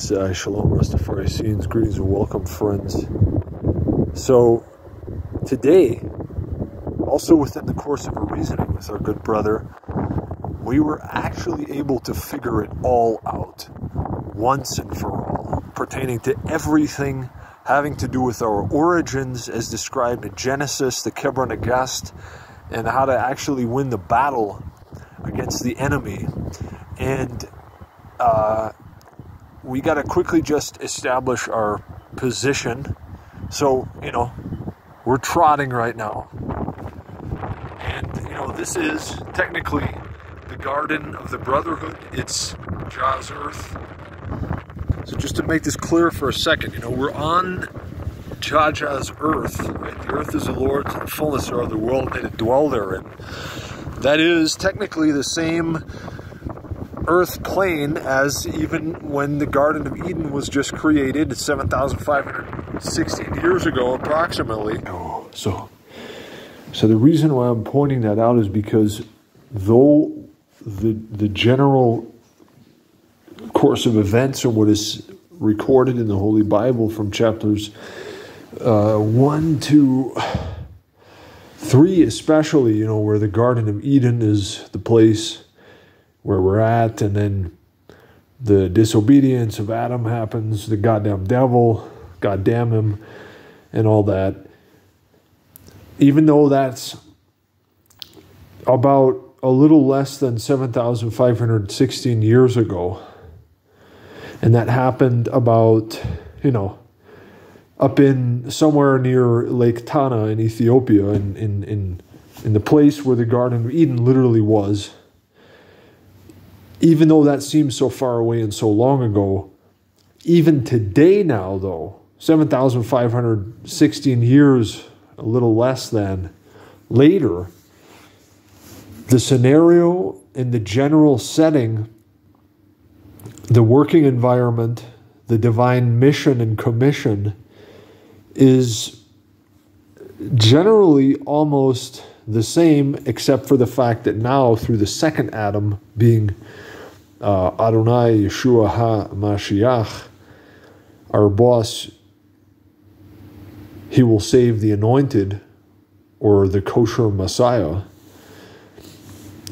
Say Shalom Rastafari Essenes, greetings and welcome, friends. So, today, also within the course of a reasoning with our good brother, we were actually able to figure it all out once and for all, pertaining to everything having to do with our origins as described in Genesis, the Kebra Nagast, and how to actually win the battle against the enemy. And uh, we got to quickly just establish our position. So, you know, we're trotting right now. And, you know, this is technically the Garden of the Brotherhood. It's Jah's Earth. So, just to make this clear for a second, you know, we're on Jaja's earth. Right? The earth is the Lord's and fullness of the world they dwell therein. That is technically the same earth plane as even when the Garden of Eden was just created 7,516 years ago approximately. Oh, so, so the reason why I'm pointing that out is because though the, the general course of events or what is recorded in the Holy Bible from chapters uh, 1 to 3 especially, you know, where the Garden of Eden is the place where we're at, and then the disobedience of Adam happens, the goddamn devil, goddamn him, and all that. Even though that's about a little less than 7,516 years ago, and that happened about, you know, up in somewhere near Lake Tana in Ethiopia, in, in, in, in the place where the Garden of Eden literally was even though that seems so far away and so long ago, even today now, though, 7,516 years, a little less than later, the scenario and the general setting, the working environment, the divine mission and commission is generally almost the same, except for the fact that now, through the second Adam being uh, Adonai Yeshua HaMashiach, our boss, he will save the anointed or the kosher Messiah,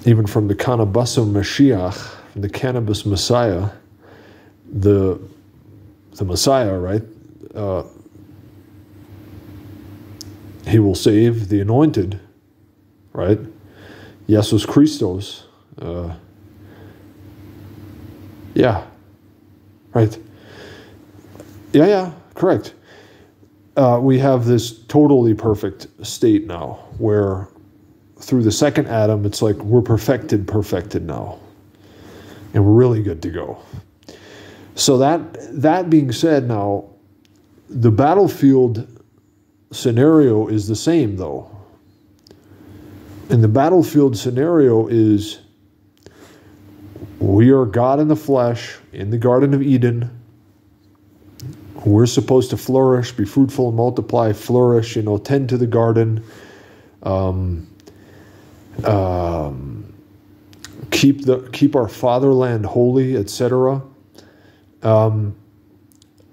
even from the cannabis Mashiach, the cannabis Messiah, the the Messiah, right? Uh, he will save the anointed, right? Jesus Christos. Uh, yeah. Right. Yeah, yeah, correct. Uh, we have this totally perfect state now where through the second Adam, it's like we're perfected, perfected now. And we're really good to go. So that that being said now, the battlefield scenario is the same though. And the battlefield scenario is we are God in the flesh in the Garden of Eden. We're supposed to flourish, be fruitful and multiply, flourish, you know, tend to the garden, um, um, keep the keep our fatherland holy, etc. Um,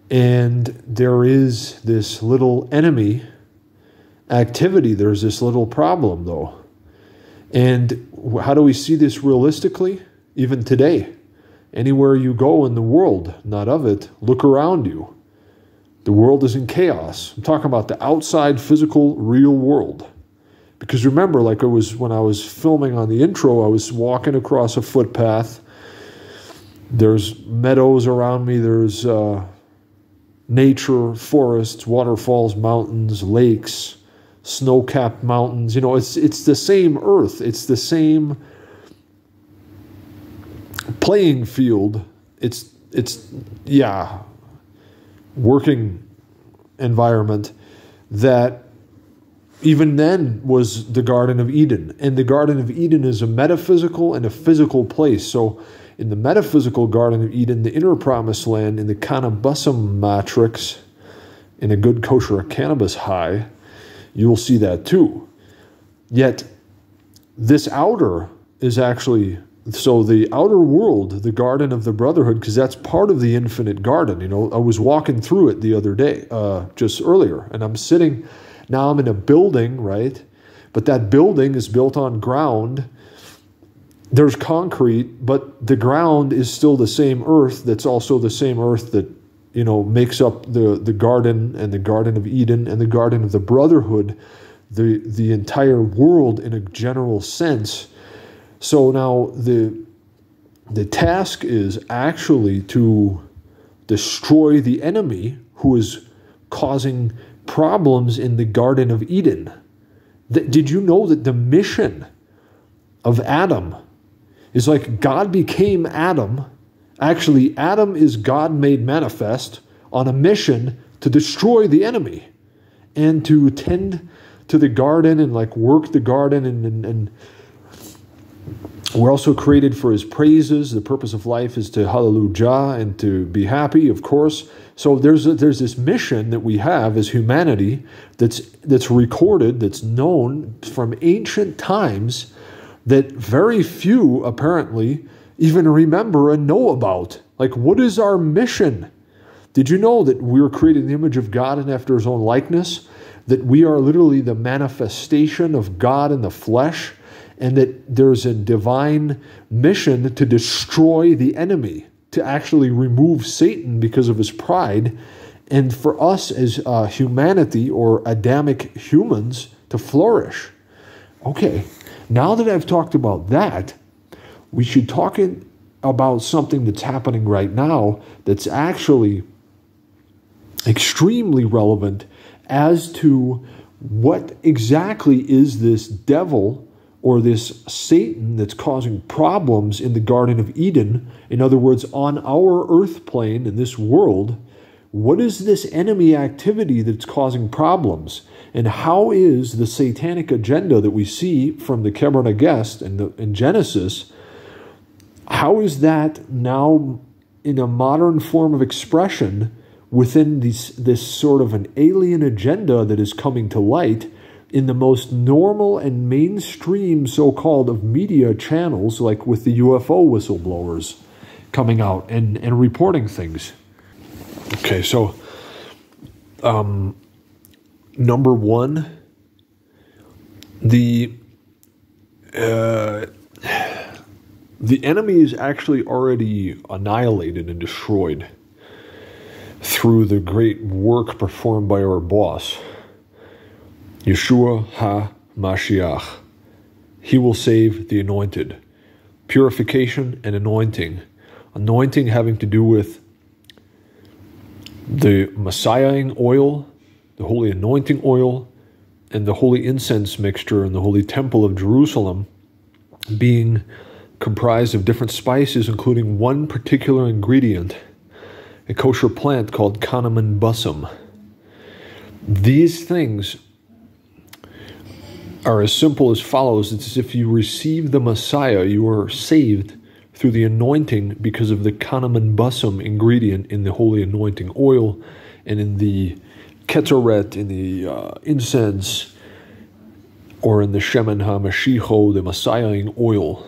and there is this little enemy activity. There's this little problem, though. And how do we see this realistically? Even today. Anywhere you go in the world, not of it, look around you. The world is in chaos. I'm talking about the outside, physical, real world. Because remember, like I was when I was filming on the intro, I was walking across a footpath. There's meadows around me. There's uh, nature, forests, waterfalls, mountains, lakes, snow-capped mountains. You know, it's it's the same Earth. It's the same playing field, it's it's yeah, working environment that even then was the Garden of Eden. And the Garden of Eden is a metaphysical and a physical place. So in the metaphysical Garden of Eden, the inner promised land, in the cannabisum matrix, in a good kosher cannabis high, you'll see that too. Yet this outer is actually so the outer world, the garden of the brotherhood, because that's part of the infinite garden. You know, I was walking through it the other day, uh, just earlier, and I'm sitting. Now I'm in a building, right? But that building is built on ground. There's concrete, but the ground is still the same earth. That's also the same earth that you know makes up the the garden and the Garden of Eden and the Garden of the Brotherhood, the the entire world in a general sense so now the the task is actually to destroy the enemy who is causing problems in the Garden of Eden. Did you know that the mission of Adam is like God became Adam? Actually, Adam is God made manifest on a mission to destroy the enemy and to tend to the garden and like work the garden and, and, and we're also created for his praises. The purpose of life is to hallelujah and to be happy, of course. So there's a, there's this mission that we have as humanity that's that's recorded, that's known from ancient times that very few apparently even remember and know about. Like what is our mission? Did you know that we were created in the image of God and after his own likeness? That we are literally the manifestation of God in the flesh? And that there's a divine mission to destroy the enemy, to actually remove Satan because of his pride, and for us as uh, humanity or Adamic humans to flourish. Okay, now that I've talked about that, we should talk in, about something that's happening right now that's actually extremely relevant as to what exactly is this devil or this Satan that's causing problems in the Garden of Eden, in other words, on our earth plane in this world, what is this enemy activity that's causing problems? And how is the satanic agenda that we see from the Kebra Nagast and the, in Genesis, how is that now in a modern form of expression within this sort of an alien agenda that is coming to light in the most normal and mainstream so called of media channels, like with the UFO whistleblowers coming out and, and reporting things. Okay, so um, number one, the uh, the enemy is actually already annihilated and destroyed through the great work performed by our boss. Yeshua Ha Mashiach. He will save the anointed. Purification and anointing. Anointing having to do with the Messiahing oil, the holy anointing oil, and the holy incense mixture in the holy temple of Jerusalem being comprised of different spices, including one particular ingredient, a kosher plant called Kanaman Basum. These things are as simple as follows It's as if you receive the Messiah, you are saved through the anointing because of the Kanaman Basum ingredient in the holy anointing oil and in the Ketoret, in the uh, incense, or in the Shemen HaMishchah, the Messiahing oil.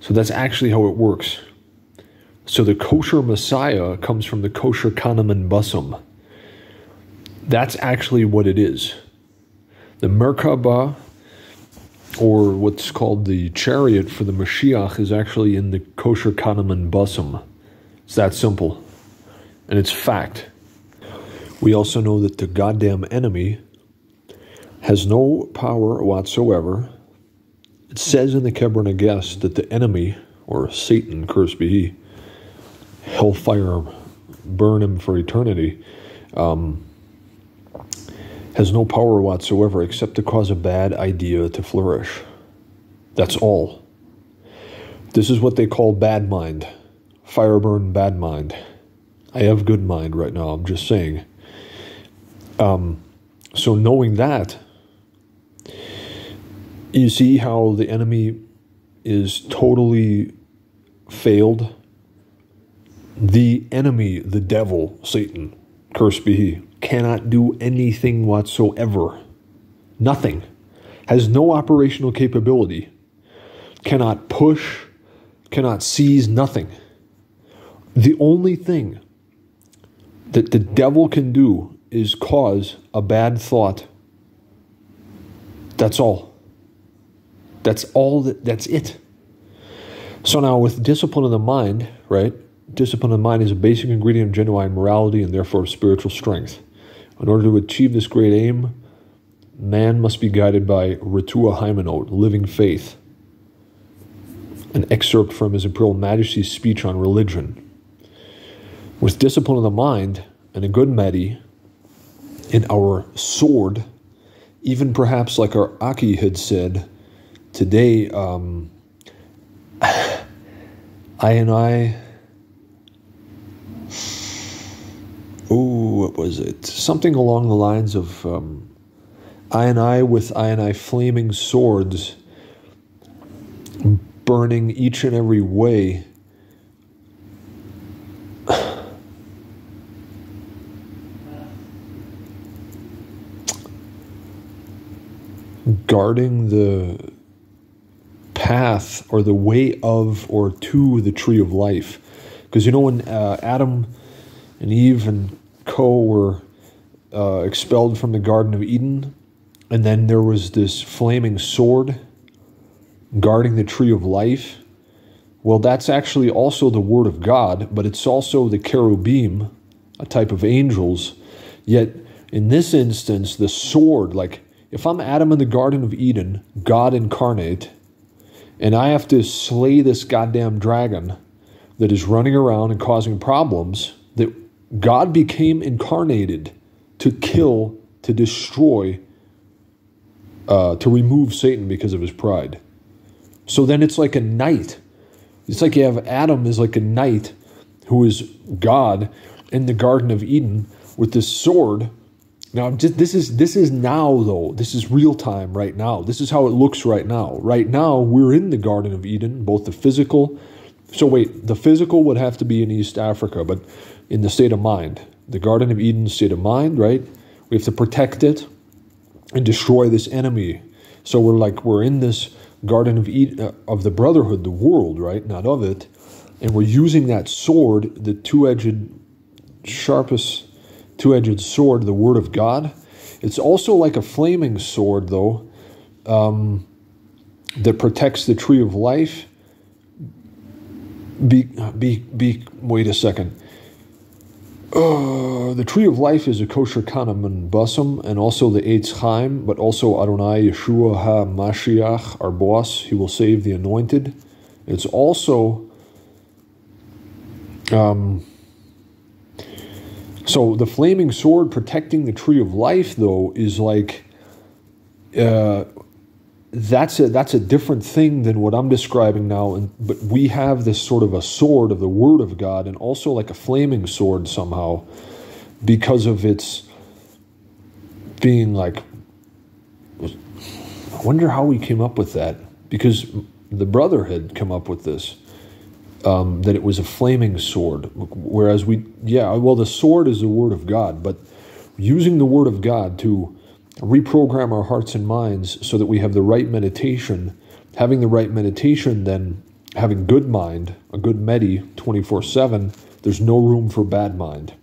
So that's actually how it works. So the kosher Messiah comes from the kosher Kanaman Basum. That's actually what it is. The Merkaba, or what's called the chariot for the Mashiach, is actually in the kosher Kanaman Basum. It's that simple. And it's fact. We also know that the goddamn enemy has no power whatsoever. It says in the Kebra Nagast that the enemy, or Satan, cursed be he, hellfire burn him for eternity, um, has no power whatsoever except to cause a bad idea to flourish. That's all. This is what they call bad mind. Fireburn bad mind. I have good mind right now, I'm just saying. Um, so, knowing that, you see how the enemy is totally failed. The enemy, the devil, Satan, cursed be he, cannot do anything whatsoever. Nothing. Has no operational capability. Cannot push, cannot seize nothing. The only thing that the devil can do is cause a bad thought. That's all. That's all that that's it. So now with discipline of the mind, right? Discipline of mind is a basic ingredient of genuine morality and therefore of spiritual strength. In order to achieve this great aim, man must be guided by Ritua Hymenot, living faith, an excerpt from His Imperial Majesty's speech on religion. With discipline of the mind and a good medi, in our sword, even perhaps like our Aki had said, today, um, I and I. Oh, what was it? Something along the lines of um, I and I with I and I flaming swords, burning each and every way. guarding the path or the way of or to the tree of life. Because you know, when uh, Adam and Eve and Co were uh, expelled from the Garden of Eden, and then there was this flaming sword guarding the tree of life. Well, that's actually also the Word of God, but it's also the cherubim, a type of angels. Yet, in this instance, the sword, like if I'm Adam in the Garden of Eden, God incarnate, and I have to slay this goddamn dragon that is running around and causing problems, that God became incarnated to kill, to destroy, uh, to remove Satan because of his pride. So then it's like a knight. It's like you have Adam is like a knight who is God in the Garden of Eden with this sword now, just, this is this is now though. This is real time right now. This is how it looks right now. Right now, we're in the Garden of Eden, both the physical. So wait, the physical would have to be in East Africa, but in the state of mind, the Garden of Eden state of mind, right? We have to protect it and destroy this enemy. So we're like we're in this Garden of Eden uh, of the Brotherhood, the world, right? Not of it, and we're using that sword, the two-edged, sharpest two edged sword, the Word of God. It's also like a flaming sword, though, um, that protects the tree of life. Be, be, be, wait a second. Uh, the tree of life is a kosher kanam and basum, and also the Eitz Chaim, but also Adonai Yeshua Ha Mashiach, our boss. He will save the anointed. It's also um, so the flaming sword protecting the tree of life, though, is like uh, that's a that's a different thing than what I'm describing now. And but we have this sort of a sword of the Word of God, and also like a flaming sword somehow, because of its being like. I wonder how we came up with that because the brother had come up with this um, that it was a flaming sword. Whereas we, yeah, well, the sword is the word of God, but using the word of God to reprogram our hearts and minds so that we have the right meditation, having the right meditation, then having good mind, a good medi 24 7, there's no room for bad mind.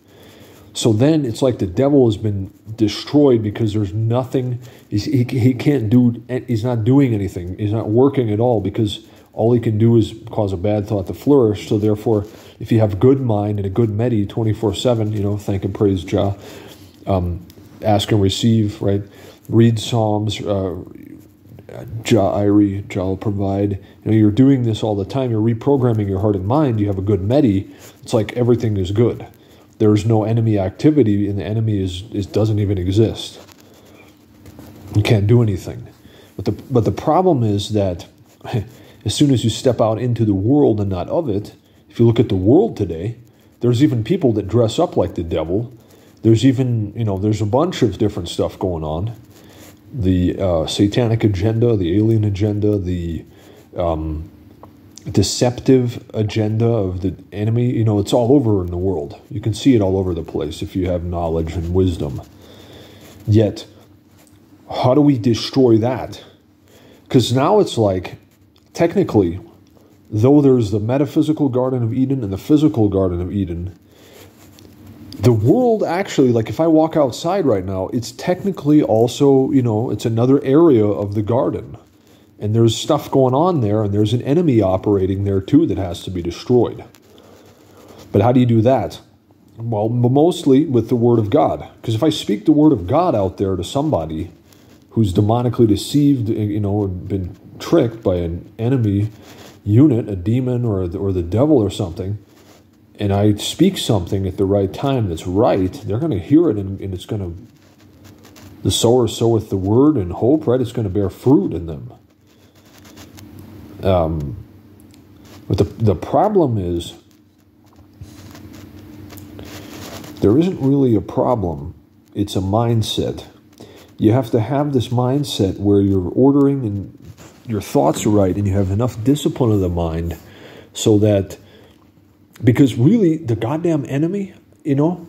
So then it's like the devil has been destroyed because there's nothing, he, he can't do, he's not doing anything, he's not working at all because all he can do is cause a bad thought to flourish. So therefore, if you have good mind and a good medi 24-7, you know, thank and praise Jah, um, ask and receive, right? Read Psalms, uh, Jah Jireh, Jah provide. You know, you're doing this all the time. You're reprogramming your heart and mind. You have a good medi. It's like everything is good. There's no enemy activity, and the enemy is, is doesn't even exist. You can't do anything. But the but the problem is that as soon as you step out into the world and not of it, if you look at the world today, there's even people that dress up like the devil. There's even, you know, there's a bunch of different stuff going on. The uh, satanic agenda, the alien agenda, the um, deceptive agenda of the enemy, you know, it's all over in the world. You can see it all over the place if you have knowledge and wisdom. Yet, how do we destroy that? Because now it's like technically, though there's the metaphysical Garden of Eden and the physical Garden of Eden, the world actually, like if I walk outside right now, it's technically also, you know, it's another area of the garden. And there's stuff going on there, and there's an enemy operating there too that has to be destroyed. But how do you do that? Well, mostly with the Word of God. Because if I speak the Word of God out there to somebody who's demonically deceived, eh, you know, been tricked by an enemy unit, a demon or the, or the devil or something, and I speak something at the right time that's right, they're going to hear it and, and it's going to, the sower soweth the word and hope, right? It's going to bear fruit in them. Um, but the, the problem is, there isn't really a problem, it's a mindset. You have to have this mindset where you're ordering and your thoughts are right and you have enough discipline of the mind so that because really the goddamn enemy you know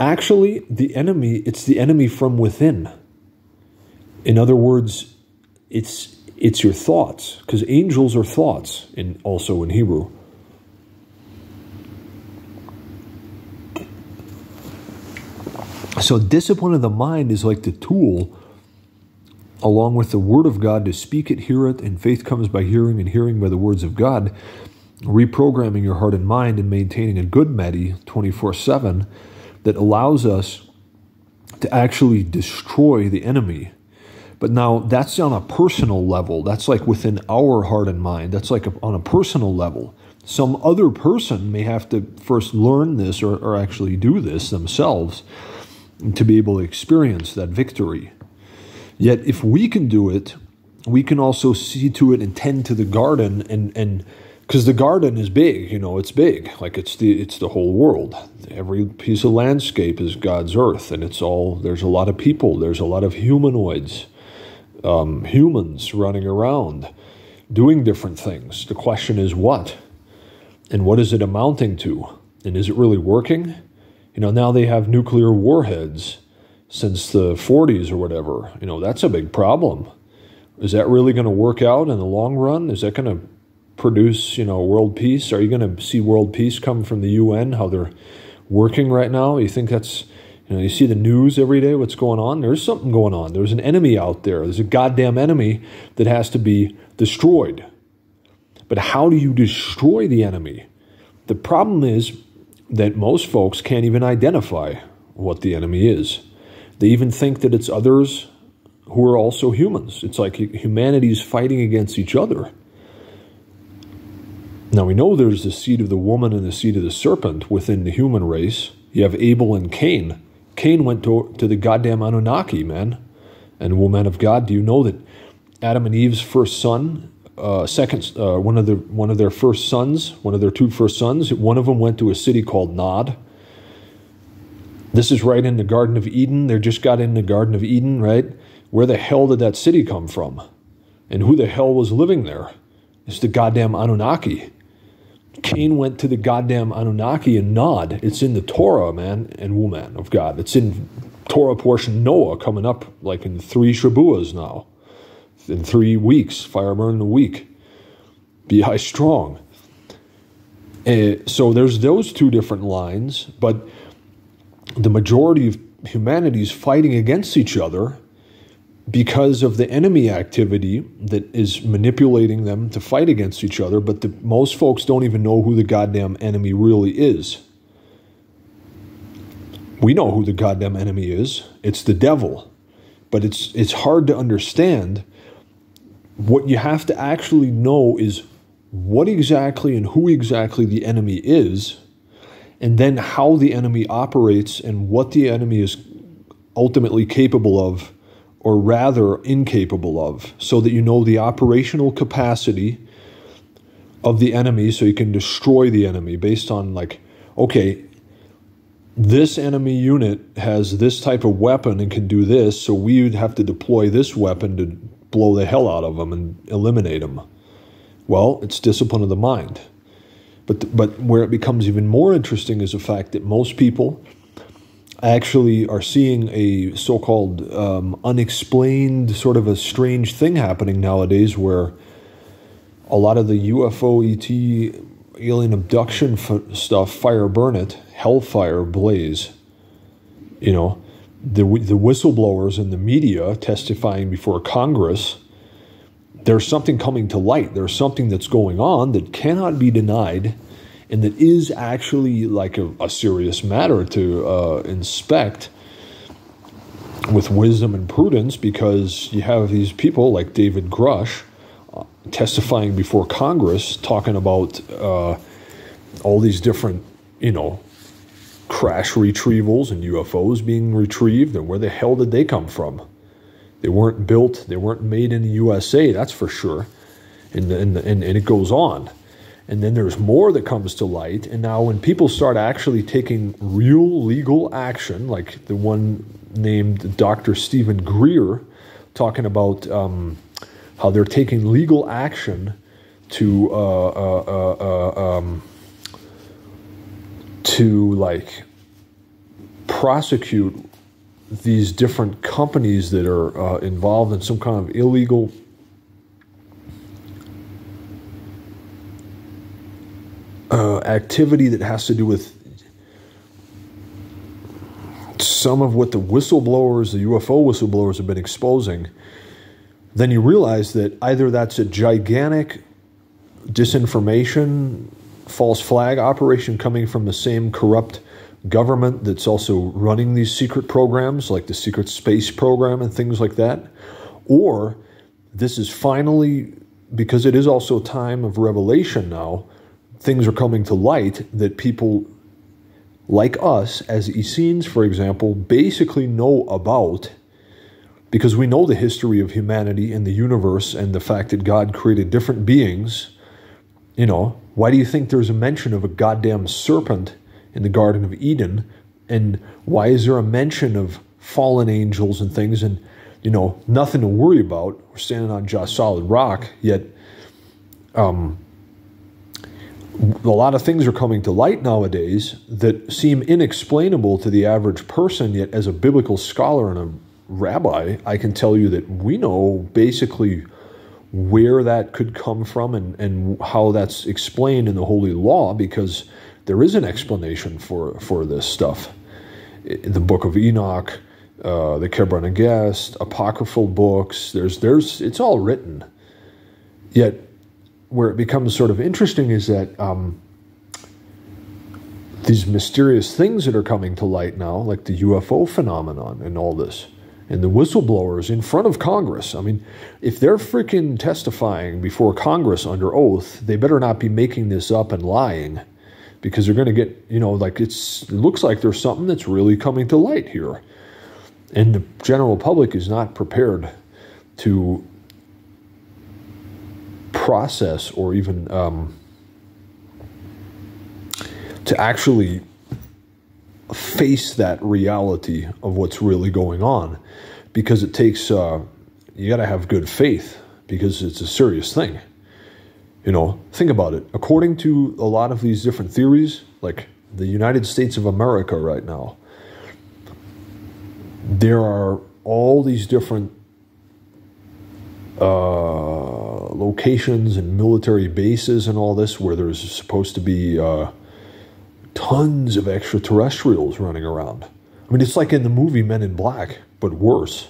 actually the enemy it's the enemy from within. In other words it's it's your thoughts because angels are thoughts in also in hebrew. So discipline of the mind is like the tool along with the word of God to speak it, hear it, and faith comes by hearing, and hearing by the words of God, reprogramming your heart and mind and maintaining a good medi 24 7 that allows us to actually destroy the enemy. But now that's on a personal level. That's like within our heart and mind. That's like a, on a personal level. Some other person may have to first learn this or, or actually do this themselves to be able to experience that victory. Yet, if we can do it, we can also see to it and tend to the garden and and because the garden is big, you know, it's big. Like it's the it's the whole world. Every piece of landscape is God's earth, and it's all. There's a lot of people. There's a lot of humanoids, um, humans running around, doing different things. The question is what, and what is it amounting to, and is it really working? You know, now they have nuclear warheads since the 40s or whatever. You know, that's a big problem. Is that really going to work out in the long run? Is that going to produce, you know, world peace? Are you going to see world peace come from the UN, how they're working right now? You think that's, you know, you see the news every day, what's going on? There's something going on. There's an enemy out there. There's a goddamn enemy that has to be destroyed. But how do you destroy the enemy? The problem is that most folks can't even identify what the enemy is. They even think that it's others who are also humans. It's like humanity is fighting against each other. Now we know there's the seed of the woman and the seed of the serpent within the human race. You have Abel and Cain. Cain went to, to the goddamn Anunnaki, man. And woman of God, do you know that Adam and Eve's first son, uh, second, uh, one of the one of their first sons, one of their two first sons, one of them went to a city called Nod this is right in the Garden of Eden. They just got in the Garden of Eden, right? Where the hell did that city come from? And who the hell was living there? It's the goddamn Anunnaki. Cain went to the goddamn Anunnaki and Nod. It's in the Torah, man, and woman of God. It's in Torah portion Noah coming up like in three Shabuas now. In three weeks, fire burn a week. Be I strong. Uh, so there's those two different lines, but the majority of humanity is fighting against each other because of the enemy activity that is manipulating them to fight against each other, but the, most folks don't even know who the goddamn enemy really is. We know who the goddamn enemy is. It's the devil. But it's it's hard to understand. What you have to actually know is what exactly and who exactly the enemy is and then how the enemy operates and what the enemy is ultimately capable of, or rather incapable of, so that you know the operational capacity of the enemy so you can destroy the enemy based on, like, okay, this enemy unit has this type of weapon and can do this, so we would have to deploy this weapon to blow the hell out of them and eliminate them. Well, it's discipline of the mind. But, but where it becomes even more interesting is the fact that most people actually are seeing a so called um, unexplained, sort of a strange thing happening nowadays where a lot of the UFO, ET, alien abduction f- stuff, fire burn it, hellfire blaze. You know, the the whistleblowers in the media testifying before Congress. There's something coming to light. There's something that's going on that cannot be denied, and that is actually like a, a serious matter to uh, inspect with wisdom and prudence because you have these people like David Grusch uh, testifying before Congress talking about uh, all these different, you know, crash retrievals and UFOs being retrieved and where the hell did they come from? They weren't built, they weren't made in the USA, that's for sure. And, and, and, and it goes on. And then there's more that comes to light. And now, when people start actually taking real legal action, like the one named Dr. Steven Greer, talking about um, how they're taking legal action to uh, uh, uh, uh um, to like prosecute these different companies that are uh, involved in some kind of illegal uh, activity that has to do with some of what the whistleblowers, the UFO whistleblowers, have been exposing, then you realize that either that's a gigantic disinformation, false flag operation coming from the same corrupt government that's also running these secret programs, like the secret space program and things like that, or this is finally because it is also time of revelation now things are coming to light that people like us, as Essenes, for example, basically know about because we know the history of humanity and the universe and the fact that God created different beings. You know, why do you think there's a mention of a goddamn serpent in the Garden of Eden? And why is there a mention of fallen angels and things and, you know, nothing to worry about? We're standing on just solid rock, yet um, a lot of things are coming to light nowadays that seem inexplainable to the average person, yet, as a biblical scholar and a rabbi, I can tell you that we know basically where that could come from and, and how that's explained in the Holy Law because there is an explanation for, for this stuff. In the book of Enoch, uh, the Kebra Nagast, apocryphal books, there's, there's, it's all written. Yet where it becomes sort of interesting is that um, these mysterious things that are coming to light now, like the UFO phenomenon and all this, and the whistleblowers in front of Congress. I mean, if they're freaking testifying before Congress under oath, they better not be making this up and lying because they're going to get, you know, like it's, it looks like there's something that's really coming to light here. And the general public is not prepared to process or even um, to actually face that reality of what's really going on. Because it takes uh, you got to have good faith because it's a serious thing. You know think about it. According to a lot of these different theories like the united states of america right now there are all these different uh, locations and military bases and all this where there's supposed to be uh, tons of extraterrestrials running around. I mean, it's like in the movie Men in Black, but worse.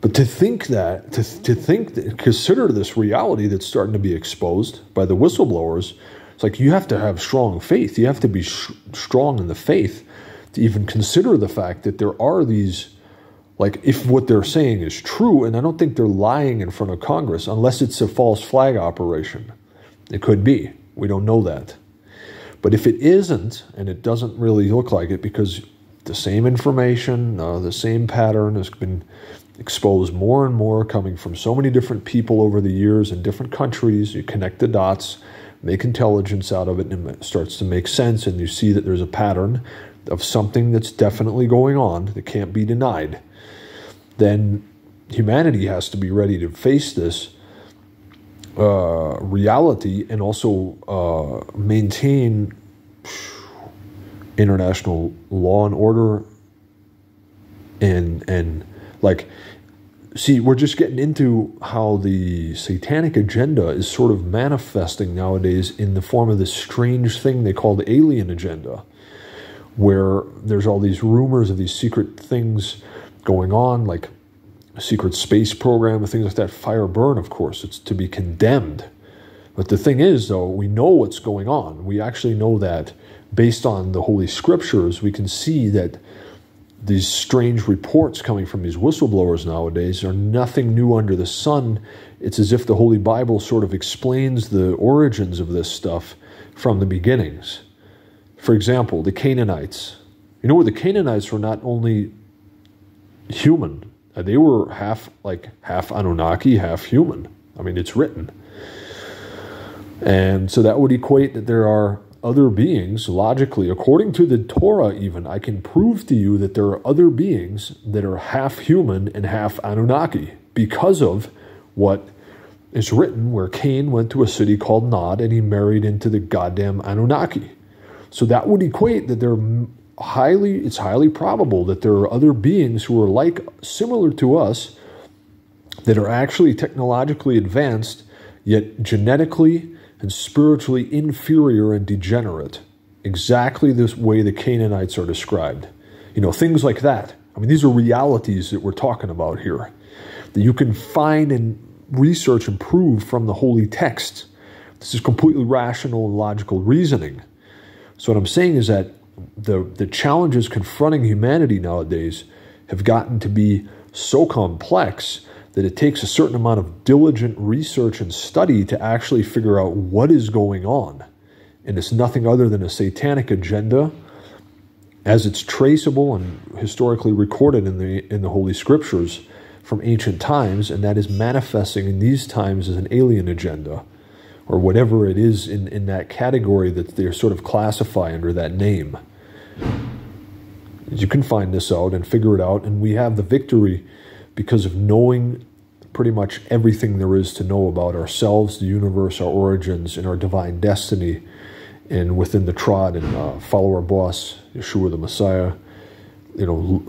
But to think that, to, to think, that, consider this reality that's starting to be exposed by the whistleblowers, it's like you have to have strong faith. You have to be sh- strong in the faith to even consider the fact that there are these like if what they're saying is true, and I don't think they're lying in front of Congress unless it's a false flag operation. It could be. We don't know that. But if it isn't, and it doesn't really look like it because the same information, uh, the same pattern has been exposed more and more coming from so many different people over the years in different countries. You connect the dots, make intelligence out of it, and it starts to make sense, and you see that there's a pattern of something that's definitely going on that can't be denied then humanity has to be ready to face this uh, reality and also uh, maintain international law and order and and like see, we're just getting into how the satanic agenda is sort of manifesting nowadays in the form of this strange thing they call the alien agenda, where there's all these rumors of these secret things going on, like a secret space program and things like that. Fire burn, of course, it's to be condemned. But the thing is, though, we know what's going on. We actually know that based on the Holy Scriptures, we can see that these strange reports coming from these whistleblowers nowadays are nothing new under the sun. It's as if the Holy Bible sort of explains the origins of this stuff from the beginnings. For example, the Canaanites. You know the Canaanites were not only human, they were half like half Anunnaki, half human. I mean, it's written. And so that would equate that there are other beings, logically, according to the Torah, even, I can prove to you that there are other beings that are half human and half Anunnaki because of what is written, where Cain went to a city called Nod and he married into the goddamn Anunnaki. So that would equate that there highly it's highly probable that there are other beings who are like similar to us that are actually technologically advanced yet genetically and spiritually inferior and degenerate, exactly this way the Canaanites are described. You know, things like that. I mean, these are realities that we're talking about here that you can find and research and prove from the holy text. This is completely rational and logical reasoning. So, what I'm saying is that the, the challenges confronting humanity nowadays have gotten to be so complex that it takes a certain amount of diligent research and study to actually figure out what is going on. And it's nothing other than a satanic agenda as it's traceable and historically recorded in the in the holy scriptures from ancient times and that is manifesting in these times as an alien agenda or whatever it is in, in that category that they're sort of classify under that name. You can find this out and figure it out, and we have the victory because of knowing pretty much everything there is to know about ourselves, the universe, our origins, and our divine destiny. And within the trod and uh, follow our boss, Yeshua the Messiah, you know,